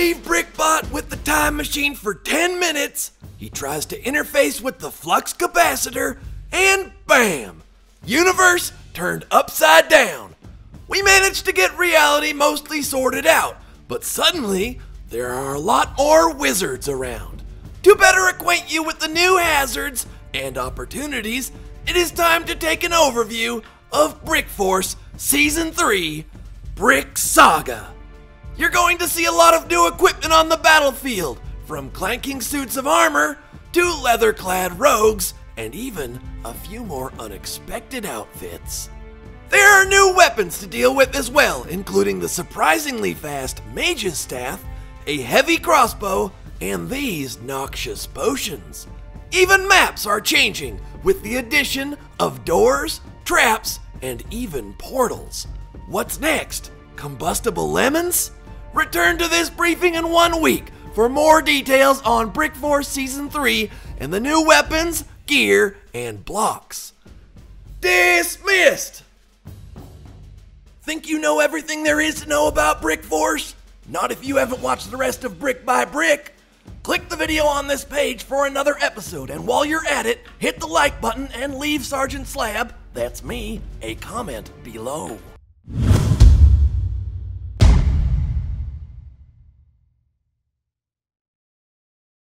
leave BrickBot with the time machine for 10 minutes, he tries to interface with the flux capacitor, and bam! Universe turned upside down. We managed to get reality mostly sorted out, but suddenly there are a lot more wizards around. To better acquaint you with the new hazards and opportunities, it is time to take an overview of Brick Force Season 3 Bricksaga. You're going to see a lot of new equipment on the battlefield, from clanking suits of armor to leather clad rogues, and even a few more unexpected outfits. There are new weapons to deal with as well, including the surprisingly fast Mage's Staff, a heavy crossbow, and these noxious potions. Even maps are changing with the addition of doors, traps, and even portals. What's next? Combustible lemons? Return to this briefing in one week for more details on Brick Force Season 3 and the new weapons, gear, and blocks. Dismissed! Think you know everything there is to know about Brick Force? Not if you haven't watched the rest of Brick by Brick. Click the video on this page for another episode, and while you're at it, hit the like button and leave Sergeant Slab, that's me, a comment below.